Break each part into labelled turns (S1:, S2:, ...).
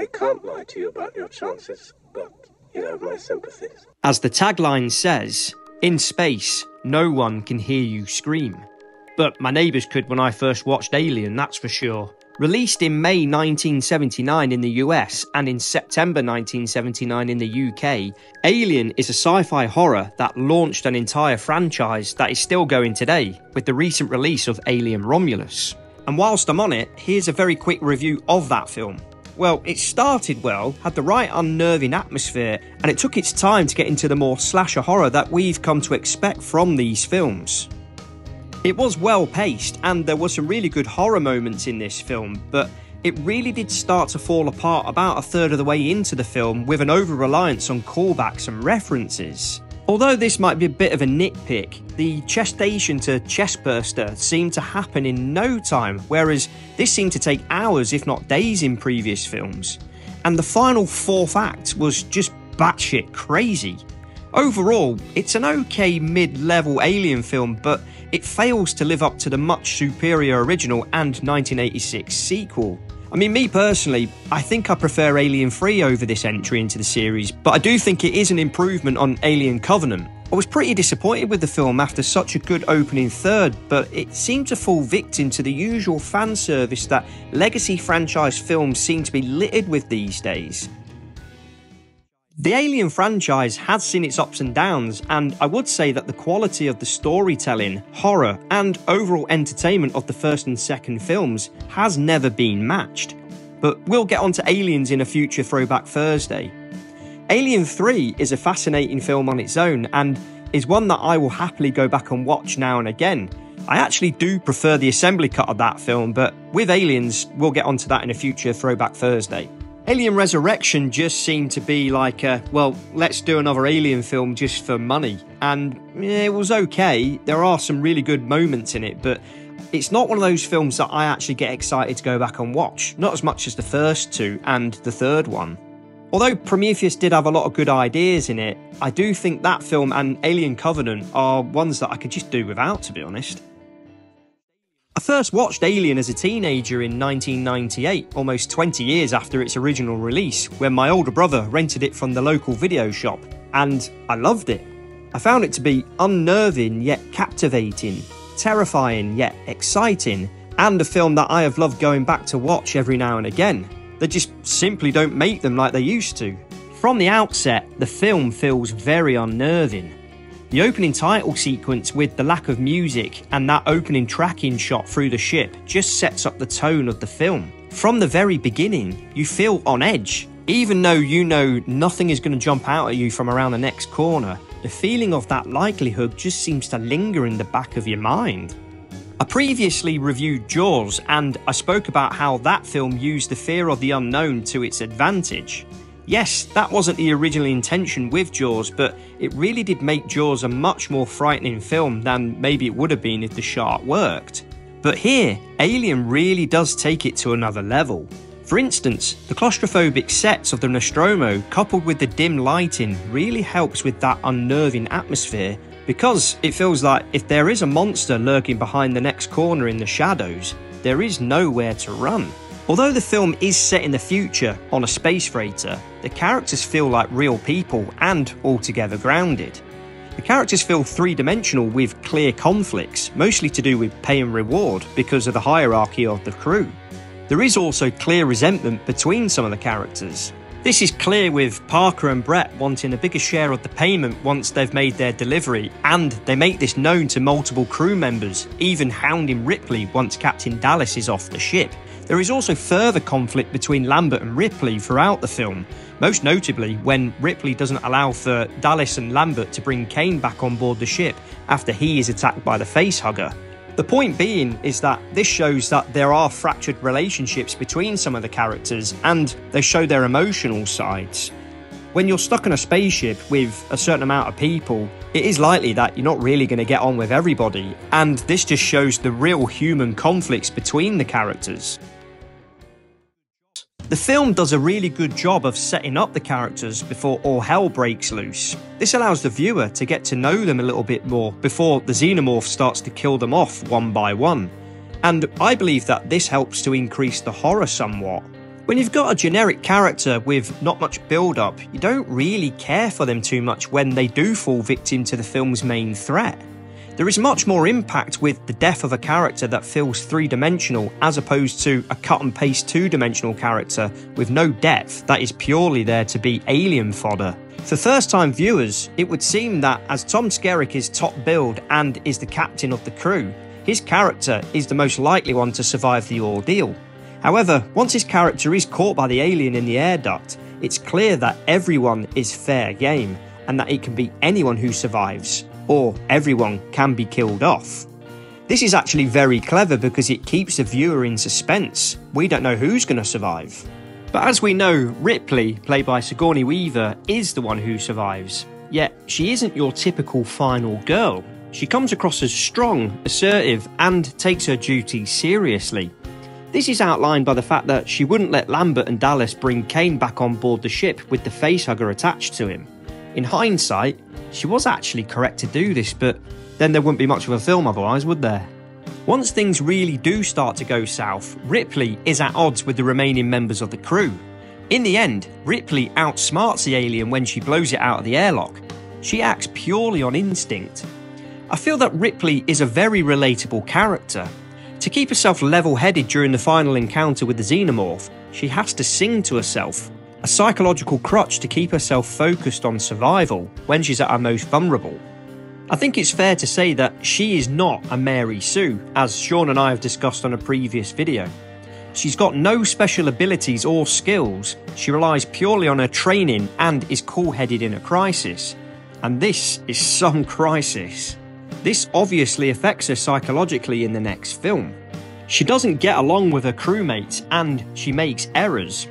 S1: I can't lie to you about your chances, but you have my sympathies.
S2: As the tagline says, in space, no one can hear you scream. But my neighbours could when I first watched Alien, that's for sure. Released in May 1979 in the US and in September 1979 in the UK, Alien is a sci fi horror that launched an entire franchise that is still going today with the recent release of Alien Romulus. And whilst I'm on it, here's a very quick review of that film. Well, it started well, had the right unnerving atmosphere, and it took its time to get into the more slasher horror that we've come to expect from these films. It was well paced, and there were some really good horror moments in this film, but it really did start to fall apart about a third of the way into the film with an over reliance on callbacks and references. Although this might be a bit of a nitpick, the gestation to chestburster seemed to happen in no time, whereas this seemed to take hours, if not days, in previous films. And the final fourth act was just batshit crazy. Overall, it's an okay mid level alien film, but it fails to live up to the much superior original and 1986 sequel. I mean, me personally, I think I prefer Alien 3 over this entry into the series, but I do think it is an improvement on Alien Covenant. I was pretty disappointed with the film after such a good opening third, but it seemed to fall victim to the usual fan service that legacy franchise films seem to be littered with these days. The Alien franchise has seen its ups and downs, and I would say that the quality of the storytelling, horror, and overall entertainment of the first and second films has never been matched. But we'll get onto Aliens in a future Throwback Thursday. Alien 3 is a fascinating film on its own and is one that I will happily go back and watch now and again. I actually do prefer the assembly cut of that film, but with Aliens, we'll get onto that in a future Throwback Thursday. Alien Resurrection just seemed to be like a, well, let's do another Alien film just for money. And it was okay. There are some really good moments in it, but it's not one of those films that I actually get excited to go back and watch. Not as much as the first two and the third one. Although Prometheus did have a lot of good ideas in it, I do think that film and Alien Covenant are ones that I could just do without, to be honest. I first watched Alien as a teenager in 1998, almost 20 years after its original release, when my older brother rented it from the local video shop, and I loved it. I found it to be unnerving yet captivating, terrifying yet exciting, and a film that I have loved going back to watch every now and again. They just simply don't make them like they used to. From the outset, the film feels very unnerving. The opening title sequence with the lack of music and that opening tracking shot through the ship just sets up the tone of the film. From the very beginning, you feel on edge. Even though you know nothing is going to jump out at you from around the next corner, the feeling of that likelihood just seems to linger in the back of your mind. I previously reviewed Jaws and I spoke about how that film used the fear of the unknown to its advantage. Yes, that wasn't the original intention with Jaws, but it really did make Jaws a much more frightening film than maybe it would have been if the shark worked. But here, Alien really does take it to another level. For instance, the claustrophobic sets of the Nostromo coupled with the dim lighting really helps with that unnerving atmosphere because it feels like if there is a monster lurking behind the next corner in the shadows, there is nowhere to run. Although the film is set in the future on a space freighter, the characters feel like real people and altogether grounded. The characters feel three dimensional with clear conflicts, mostly to do with pay and reward because of the hierarchy of the crew. There is also clear resentment between some of the characters. This is clear with Parker and Brett wanting a bigger share of the payment once they've made their delivery, and they make this known to multiple crew members, even hounding Ripley once Captain Dallas is off the ship. There is also further conflict between Lambert and Ripley throughout the film, most notably when Ripley doesn't allow for Dallas and Lambert to bring Kane back on board the ship after he is attacked by the facehugger. The point being is that this shows that there are fractured relationships between some of the characters and they show their emotional sides. When you're stuck in a spaceship with a certain amount of people, it is likely that you're not really going to get on with everybody, and this just shows the real human conflicts between the characters. The film does a really good job of setting up the characters before all hell breaks loose. This allows the viewer to get to know them a little bit more before the xenomorph starts to kill them off one by one. And I believe that this helps to increase the horror somewhat. When you've got a generic character with not much build up, you don't really care for them too much when they do fall victim to the film's main threat. There is much more impact with the death of a character that feels three dimensional as opposed to a cut and paste two dimensional character with no depth that is purely there to be alien fodder. For first time viewers, it would seem that as Tom Skerritt is top billed and is the captain of the crew, his character is the most likely one to survive the ordeal. However, once his character is caught by the alien in the air duct, it's clear that everyone is fair game and that it can be anyone who survives, or everyone can be killed off. This is actually very clever because it keeps the viewer in suspense. We don't know who's going to survive. But as we know, Ripley, played by Sigourney Weaver, is the one who survives. Yet, she isn't your typical final girl. She comes across as strong, assertive, and takes her duties seriously. This is outlined by the fact that she wouldn't let Lambert and Dallas bring Kane back on board the ship with the facehugger attached to him. In hindsight, she was actually correct to do this, but then there wouldn't be much of a film otherwise, would there? Once things really do start to go south, Ripley is at odds with the remaining members of the crew. In the end, Ripley outsmarts the alien when she blows it out of the airlock. She acts purely on instinct. I feel that Ripley is a very relatable character. To keep herself level headed during the final encounter with the xenomorph, she has to sing to herself, a psychological crutch to keep herself focused on survival when she's at her most vulnerable. I think it's fair to say that she is not a Mary Sue, as Sean and I have discussed on a previous video. She's got no special abilities or skills, she relies purely on her training and is cool headed in a crisis. And this is some crisis. This obviously affects her psychologically in the next film. She doesn't get along with her crewmates and she makes errors.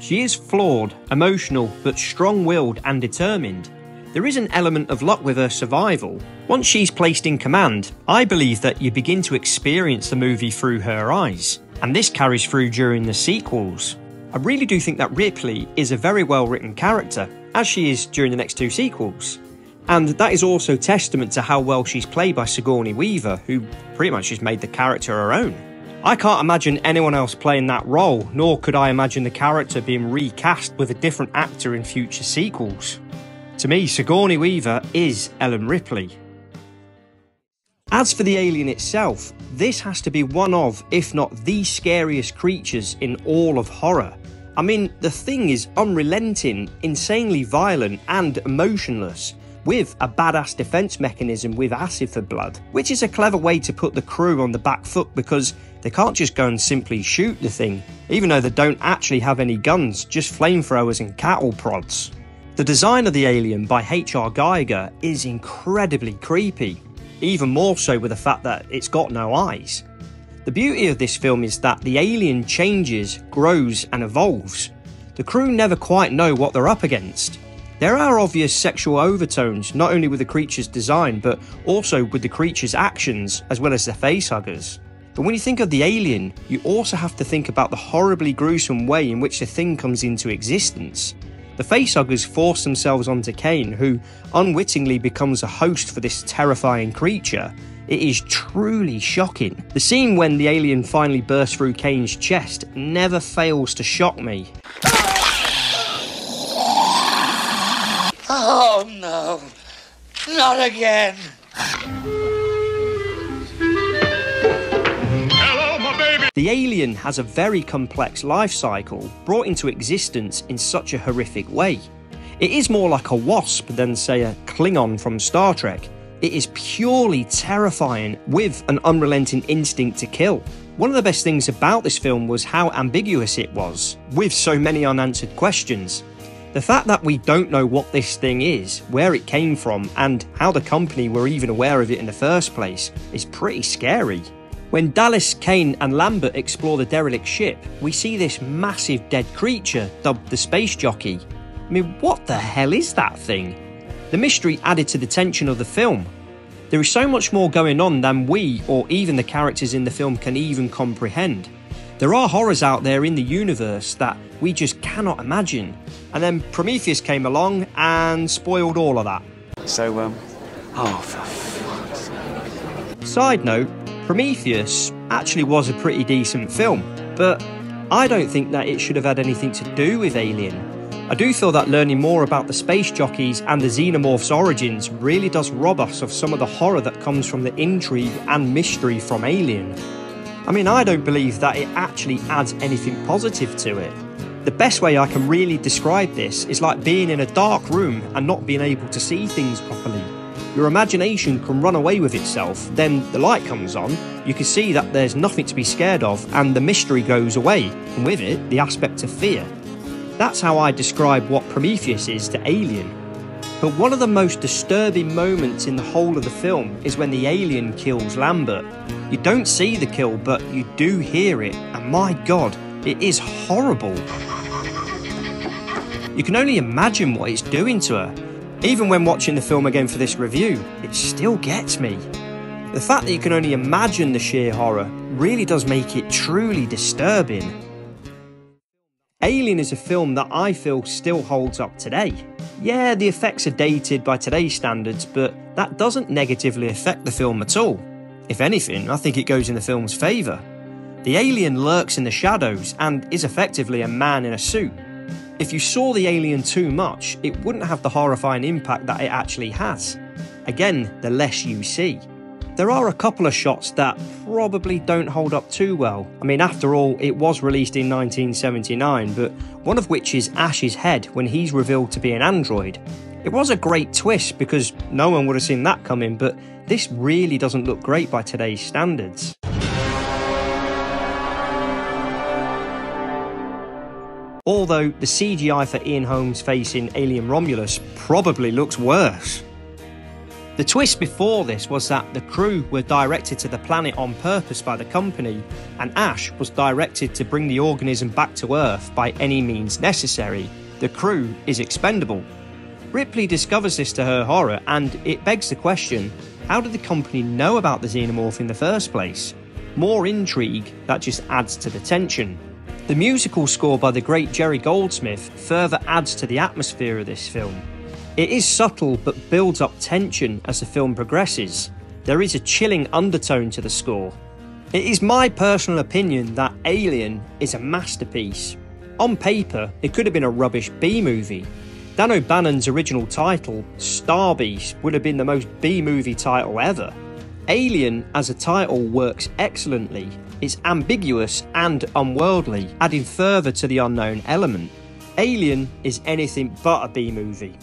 S2: She is flawed, emotional, but strong willed and determined there is an element of luck with her survival. Once she's placed in command, I believe that you begin to experience the movie through her eyes, and this carries through during the sequels. I really do think that Ripley is a very well written character, as she is during the next two sequels. And that is also testament to how well she's played by Sigourney Weaver, who pretty much has made the character her own. I can't imagine anyone else playing that role, nor could I imagine the character being recast with a different actor in future sequels. To me, Sigourney Weaver is Ellen Ripley. As for the alien itself, this has to be one of, if not the scariest creatures in all of horror. I mean, the thing is unrelenting, insanely violent, and emotionless, with a badass defense mechanism with acid for blood, which is a clever way to put the crew on the back foot because they can't just go and simply shoot the thing, even though they don't actually have any guns, just flamethrowers and cattle prods. The design of the alien by H.R. Giger is incredibly creepy, even more so with the fact that it's got no eyes. The beauty of this film is that the alien changes, grows, and evolves. The crew never quite know what they're up against. There are obvious sexual overtones, not only with the creature's design, but also with the creature's actions, as well as their facehuggers. But when you think of the alien, you also have to think about the horribly gruesome way in which the thing comes into existence. The facehuggers force themselves onto Kane, who unwittingly becomes a host for this terrifying creature. It is truly shocking. The scene when the alien finally bursts through Kane's chest never fails to shock me. Ah!
S3: Oh no, not again.
S2: The alien has a very complex life cycle brought into existence in such a horrific way. It is more like a wasp than, say, a Klingon from Star Trek. It is purely terrifying with an unrelenting instinct to kill. One of the best things about this film was how ambiguous it was, with so many unanswered questions. The fact that we don't know what this thing is, where it came from, and how the company were even aware of it in the first place is pretty scary. When Dallas, Kane, and Lambert explore the derelict ship, we see this massive dead creature dubbed the Space Jockey. I mean, what the hell is that thing? The mystery added to the tension of the film. There is so much more going on than we, or even the characters in the film, can even comprehend. There are horrors out there in the universe that we just cannot imagine. And then Prometheus came along and spoiled all of that.
S1: So, um, oh, for fuck's sake.
S2: Side note, Prometheus actually was a pretty decent film, but I don't think that it should have had anything to do with Alien. I do feel that learning more about the space jockeys and the xenomorphs' origins really does rob us of some of the horror that comes from the intrigue and mystery from Alien. I mean, I don't believe that it actually adds anything positive to it. The best way I can really describe this is like being in a dark room and not being able to see things properly. Your imagination can run away with itself, then the light comes on, you can see that there's nothing to be scared of, and the mystery goes away, and with it, the aspect of fear. That's how I describe what Prometheus is to Alien. But one of the most disturbing moments in the whole of the film is when the alien kills Lambert. You don't see the kill, but you do hear it, and my god, it is horrible. You can only imagine what it's doing to her. Even when watching the film again for this review, it still gets me. The fact that you can only imagine the sheer horror really does make it truly disturbing. Alien is a film that I feel still holds up today. Yeah, the effects are dated by today's standards, but that doesn't negatively affect the film at all. If anything, I think it goes in the film's favour. The alien lurks in the shadows and is effectively a man in a suit, if you saw the alien too much, it wouldn't have the horrifying impact that it actually has. Again, the less you see. There are a couple of shots that probably don't hold up too well. I mean, after all, it was released in 1979, but one of which is Ash's head when he's revealed to be an android. It was a great twist because no one would have seen that coming, but this really doesn't look great by today's standards. although the CGI for Ian Holm's face in Alien Romulus probably looks worse. The twist before this was that the crew were directed to the planet on purpose by the company, and Ash was directed to bring the organism back to Earth by any means necessary. The crew is expendable. Ripley discovers this to her horror, and it begs the question how did the company know about the xenomorph in the first place? More intrigue that just adds to the tension. The musical score by the great Jerry Goldsmith further adds to the atmosphere of this film. It is subtle but builds up tension as the film progresses. There is a chilling undertone to the score. It is my personal opinion that Alien is a masterpiece. On paper, it could have been a rubbish B movie. Dan O'Bannon's original title, Star Beast, would have been the most B movie title ever. Alien as a title works excellently. It's ambiguous and unworldly, adding further to the unknown element. Alien is anything but a B movie.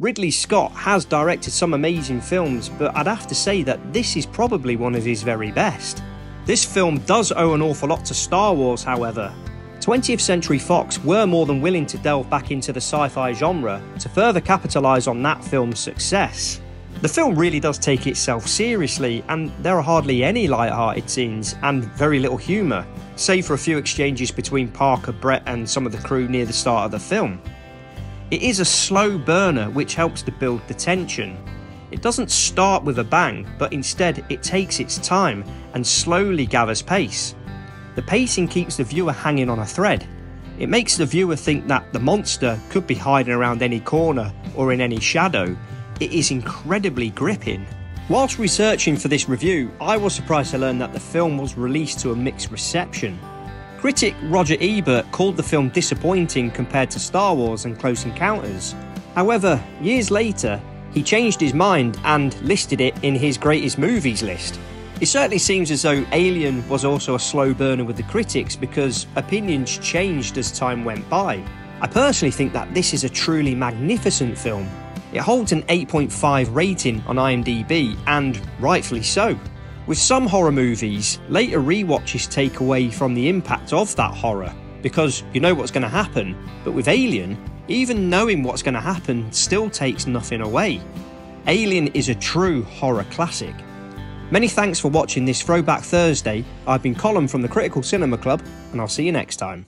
S2: Ridley Scott has directed some amazing films, but I'd have to say that this is probably one of his very best. This film does owe an awful lot to Star Wars, however. 20th Century Fox were more than willing to delve back into the sci fi genre to further capitalise on that film's success. The film really does take itself seriously, and there are hardly any light-hearted scenes and very little humour, save for a few exchanges between Parker, Brett, and some of the crew near the start of the film. It is a slow burner which helps to build the tension. It doesn't start with a bang, but instead it takes its time and slowly gathers pace. The pacing keeps the viewer hanging on a thread. It makes the viewer think that the monster could be hiding around any corner or in any shadow, it is incredibly gripping. Whilst researching for this review, I was surprised to learn that the film was released to a mixed reception. Critic Roger Ebert called the film disappointing compared to Star Wars and Close Encounters. However, years later, he changed his mind and listed it in his greatest movies list. It certainly seems as though Alien was also a slow burner with the critics because opinions changed as time went by. I personally think that this is a truly magnificent film it holds an 8.5 rating on IMDb, and rightfully so. With some horror movies, later re-watches take away from the impact of that horror, because you know what's going to happen, but with Alien, even knowing what's going to happen still takes nothing away. Alien is a true horror classic. Many thanks for watching this Throwback Thursday. I've been Colm from the Critical Cinema Club, and I'll see you next time.